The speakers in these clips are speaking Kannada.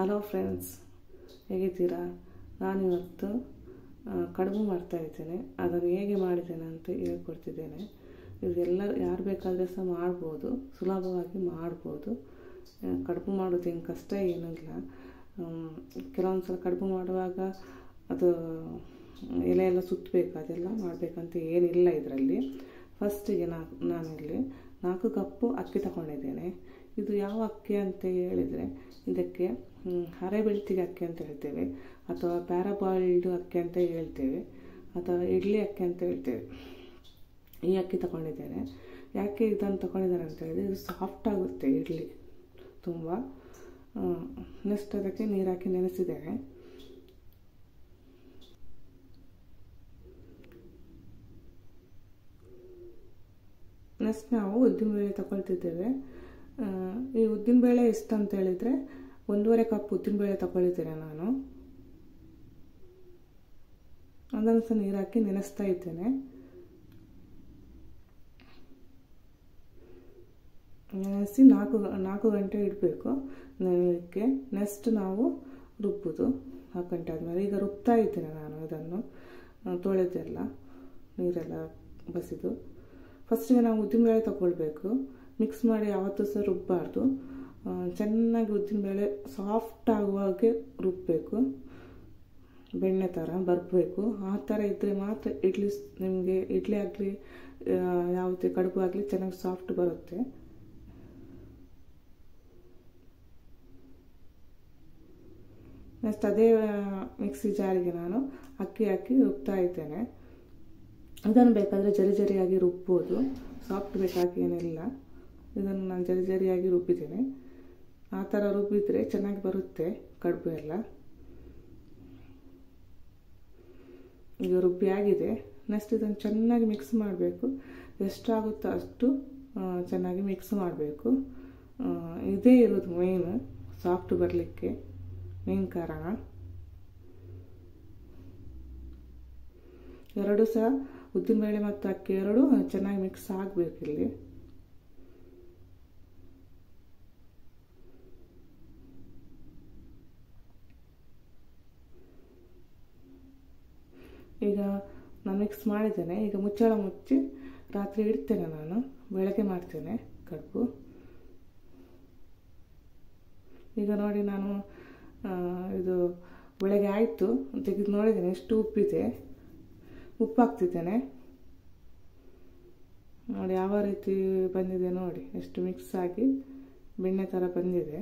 ಹಲೋ ಫ್ರೆಂಡ್ಸ್ ಹೇಗಿದ್ದೀರಾ? ನಾನಿವತ್ತು ಇವತ್ತು ಕಡುಬು ಮಾಡ್ತಾ ಇದ್ದೇನೆ. ಅದನ್ನು ಹೇಗೆ ಮಾಡಿದ್ದೇನೆ ಅಂತ ಹೇಳ್ಕೊಡ್ತಿದ್ದೇನೆ. ಇದೆಲ್ಲ ಯಾರು ಬೇಕಾದರೆ ಸಹ ಮಾಡ್ಬೋದು, ಸುಲಭವಾಗಿ ಮಾಡ್ಬೋದು. ಕಡುಬು ಮಾಡೋದೇನು ಕಷ್ಟ ಏನಿಲ್ಲ ಕೆಲವೊಂದು ಸಲ ಕಡುಬು ಮಾಡುವಾಗ ಅದು ಎಲೆ ಎಲ್ಲ ಸುತ್ತಬೇಕು, ಅದೆಲ್ಲ ಮಾಡಬೇಕಂತ ಏನಿಲ್ಲ ಇದರಲ್ಲಿ. ಫಸ್ಟಿಗೆ ನಾ, ನಾನಿಲ್ಲಿ ನಾಲ್ಕು ಕಪ್ಪು ಅಕ್ಕಿ ತಗೊಂಡಿದ್ದೇನೆ. ಇದು ಯಾವ ಅಕ್ಕಿ ಅಂತ ಹೇಳಿದರೆ ಇದಕ್ಕೆ ಅರೆಬೆಳ್ತಿಗೆ ಅಕ್ಕಿ ಅಂತ ಹೇಳ್ತೇವೆ ಅಥವಾ ಪ್ಯಾರಾಬಾಯ್ಲ್ಡ್ ಅಕ್ಕಿ ಅಂತ ಹೇಳ್ತೇವೆ ಅಥವಾ ಇಡ್ಲಿ ಅಕ್ಕಿ ಅಂತ ಹೇಳ್ತೇವೆ. ಈ ಅಕ್ಕಿ ತಗೊಂಡಿದ್ದೇನೆ. ಯಾಕೆ ಇದನ್ನು ತಗೊಂಡಿದ್ದಾರೆ ಅಂತ ಹೇಳಿದ್ರೆ ಇದು ಸಾಫ್ಟ್ ಆಗುತ್ತೆ ಇಡ್ಲಿ. ತುಂಬ ನೆಕ್ಸ್ಟ್ ಅದಕ್ಕೆ ನೀರು ಹಾಕಿ ನೆನೆಸಿದ್ದೇನೆ. ನೆಕ್ಸ್ಟ್ ನಾವು ಉದ್ದಿನಬೇಳೆ ತಗೊಳ್ತಿದ್ದೇವೆ. ಆ, ಈ ಉದ್ದಿನಬೇಳೆ ಎಷ್ಟು ಅಂತ ಹೇಳಿದರೆ ಒಂದೂವರೆ ಕಪ್ ಉದ್ದಿನಬೇಳೆ ತಗೊಳ್ತೀನಿ ನಾನು. ಸಹ ನೀರು ಹಾಕಿ ನೆನೆಸ್ತಾ ಇದ್ದೇನೆ. ನೆನೆಸಿ ನಾಲ್ಕು ನಾಲ್ಕು ಗಂಟೆ ಇಡಬೇಕು ನೆನೆಯೋಕ್ಕೆ. ನೆಕ್ಸ್ಟ್ ನಾವು ರುಬ್ಬೋದು ನಾಲ್ಕು ಗಂಟೆ ಆದಮೇಲೆ. ಈಗ ರುಬ್ತಾ ಇದ್ದೇನೆ ನಾನು ಇದನ್ನು ತೊಳೆದೆಲ್ಲ ನೀರೆಲ್ಲ ಬಸಿದು. ಫಸ್ಟಿಗೆ ನಾವು ಉದ್ದಿನಬೇಳೆ ತಗೊಳ್ಬೇಕು. ಮಿಕ್ಸ್ ಮಾಡಿ ಯಾವತ್ತೂ ಸಹ ರುಬ್ಬಾರ್ದು. ಚೆನ್ನಾಗಿ ಉದ್ದಿನಬೇಳೆ ಸಾಫ್ಟ್ ಆಗುವಾಗೆ ರುಬ್ಬಬೇಕು ಬೆಣ್ಣೆ ಥರ ಬರಬೇಕು. ಆ ಥರ ಇದ್ದರೆ ಮಾತ್ರ ಇಡ್ಲಿ ನಿಮಗೆ ಇಡ್ಲಿ ಆಗಲಿ ಯಾವುದೇ ಕಡುಬು ಆಗಲಿ ಚೆನ್ನಾಗಿ ಸಾಫ್ಟ್ ಬರುತ್ತೆ. ನೆಕ್ಸ್ಟ್ ಅದೇ ಮಿಕ್ಸಿ ಜಾರಿಗೆ ನಾನು ಅಕ್ಕಿ ಹಾಕಿ ರುಬ್ತಾ ಇದ್ದೇನೆ. ಅದನ್ನು ಬೇಕಾದರೆ ಜರಿ ಜರಿಯಾಗಿ ರುಬ್ಬೋದು. ಸಾಫ್ಟ್ ಬೇಕಾಗಿ ಏನಿಲ್ಲ. ಇದನ್ನು ನಾನು ಜರಿ ಜರಿಯಾಗಿ ರುಬ್ಬಿದ್ದೇನೆ ಆ ಥರ ರುಬ್ಬಿದರೆ ಚೆನ್ನಾಗಿ ಬರುತ್ತೆ ಕಡುಬು ಎಲ್ಲ. ಈಗ ರುಬ್ಬಿ ಆಗಿದೆ. ನೆಕ್ಸ್ಟ್ ಇದನ್ನು ಚೆನ್ನಾಗಿ ಮಿಕ್ಸ್ ಮಾಡಬೇಕು. ಎಷ್ಟಾಗುತ್ತೋ ಅಷ್ಟು ಚೆನ್ನಾಗಿ ಮಿಕ್ಸ್ ಮಾಡಬೇಕು. ಇದೇ ಇರೋದು ಮೇನ್ ಸಾಫ್ಟ್ ಬರಲಿಕ್ಕೆ ಮೇನ್ ಕಾರಣ. ಎರಡು ಸಹ ಉದ್ದಿನಬೇಳೆ ಮತ್ತು ಅಕ್ಕಿ ಎರಡು ಚೆನ್ನಾಗಿ ಮಿಕ್ಸ್ ಆಗಬೇಕು ಈಗ ನಾನು ಮಿಕ್ಸ್ ಮಾಡಿದ್ದೇನೆ. ಈಗ ಮುಚ್ಚಳ ಮುಚ್ಚಿ ರಾತ್ರಿ ಇಡ್ತೇನೆ ನಾನು. ಬೆಳಗ್ಗೆ ಮಾಡ್ತೇನೆ ಕಡುಬು. ಈಗ ನೋಡಿ ನಾನು ಇದು ಬೆಳಗ್ಗೆ ಆಯಿತು. ತೆಗೆದು ನೋಡಿದ್ದೇನೆ. ಎಷ್ಟು ಉಪ್ಪಿದೆ. ಉಪ್ಪು ಹಾಕ್ತಿದ್ದೇನೆ ನೋಡಿ ಯಾವ ರೀತಿ ಬಂದಿದೆ ನೋಡಿ. ಎಷ್ಟು ಮಿಕ್ಸ್ ಆಗಿ ಬೆಣ್ಣೆ ಥರ ಬಂದಿದೆ.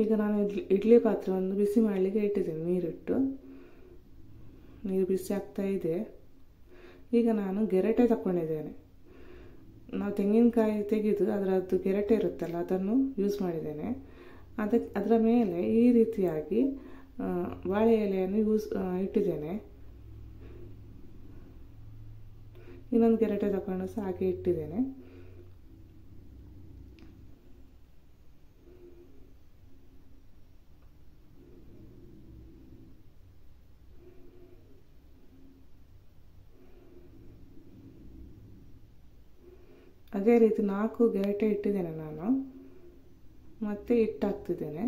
ಈಗ ನಾನು ಇಡ್ಲಿ ಇಡ್ಲಿ ಪಾತ್ರವನ್ನು ಬಿಸಿ ಮಾಡಲಿಕ್ಕೆ ಇಟ್ಟಿದ್ದೇನೆ. ನೀರಿಟ್ಟು. ನೀರು ಬಿಸಿ ಆಗ್ತಾ ಇದೆ. ಈಗ ನಾನು ಗೆರಟೆ ತಗೊಂಡಿದ್ದೇನೆ ನಾವು ತೆಂಗಿನಕಾಯಿ ತೆಗೆದು ಅದರದ್ದು ಗೆರಟೆ ಇರುತ್ತಲ್ಲ, ಅದನ್ನು ಯೂಸ್ ಮಾಡಿದ್ದೇನೆ. ಅದಕ್ಕೆ ಅದರ ಮೇಲೆ ಈ ರೀತಿಯಾಗಿ ಬಾಳೆ ಎಲೆಯನ್ನು ಯೂಸ್ ಇಟ್ಟಿದ್ದೇನೆ. ಇನ್ನೊಂದು ಗೆರಟೆ ತಗೊಂಡು ಸಹ ಹಾಗೆ ಇಟ್ಟಿದ್ದೇನೆ. ಅದೇ ರೀತಿ ನಾಲ್ಕು ಗೆರಟೆ ಇಟ್ಟಿದ್ದೇನೆ ನಾನು. ಮತ್ತೆ ಹಿಟ್ಟು ಹಾಕ್ತಿದ್ದೇನೆ.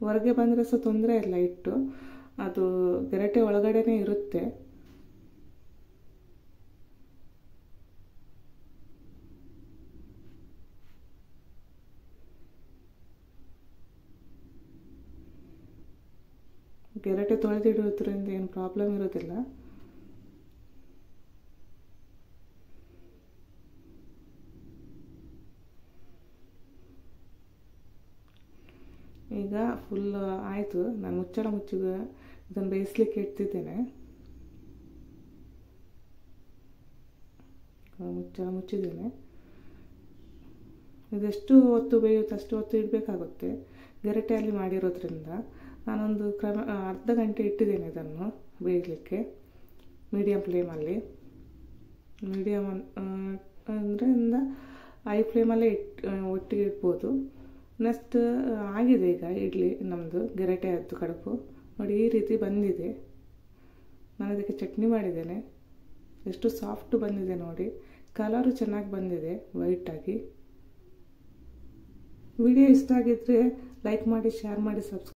ಹೊರಗೆ ಬಂದರೆ ಸಹ ತೊಂದರೆ ಇಲ್ಲ ಇಟ್ಟು ಅದು ಗೆರಟೆ ಒಳಗಡೆನೇ ಇರುತ್ತೆ. ಗೆರಟೆ ತೊಳೆದಿಡೋದ್ರಿಂದ ಏನು ಪ್ರಾಬ್ಲಮ್ ಇರೋದಿಲ್ಲ ಈಗ ಫುಲ್ ಆಯಿತು. ನಾನು ಮುಚ್ಚಳ ಮುಚ್ಚಿ ಇದನ್ನು ಬೇಯಿಸ್ಲಿಕ್ಕೆ ಇಡ್ತಿದ್ದೇನೆ. ಮುಚ್ಚಳ ಮುಚ್ಚಿದ್ದೇನೆ. ಇದೆಷ್ಟು ಹೊತ್ತು ಬೇಯುತ್ತೆ ಅಷ್ಟು ಹೊತ್ತು ಇಡಬೇಕಾಗುತ್ತೆ. ಗೆರಟೆಯಲ್ಲಿ ಮಾಡಿರೋದ್ರಿಂದ. ನಾನೊಂದು ಕ್ರಮ ಅರ್ಧ ಗಂಟೆ ಇಟ್ಟಿದ್ದೇನೆ ಇದನ್ನು ಬೇಯಲಿಕ್ಕೆ ಮೀಡಿಯಮ್ ಫ್ಲೇಮಲ್ಲಿ ಮೀಡಿಯಮ್ ಅಂದರೆ ಇಂದ ಐ ಫ್ಲೇಮಲ್ಲೇ ಇಟ್ಟು ಒಟ್ಟಿಗೆ ಇಡ್ಬೋದು. ನೆಕ್ಸ್ಟ್ ಆಗಿದೆ ಈಗ ಇಡ್ಲಿ ನಮ್ಮದು ಗೆರಟೆ ಆಯಿತು ಕಡುಬು ನೋಡಿ, ಈ ರೀತಿ ಬಂದಿದೆ. ನಾನು ಅದಕ್ಕೆ ಚಟ್ನಿ ಮಾಡಿದ್ದೇನೆ. ಎಷ್ಟು ಸಾಫ್ಟ್ ಬಂದಿದೆ ನೋಡಿ. ಕಲರು ಚೆನ್ನಾಗಿ ಬಂದಿದೆ ವೈಟಾಗಿ ವಿಡಿಯೋ ಇಷ್ಟ ಆಗಿದ್ದರೆ ಲೈಕ್ ಮಾಡಿ ಶೇರ್ ಮಾಡಿ ಸಬ್ಸ್ಕ್ರೈಬ್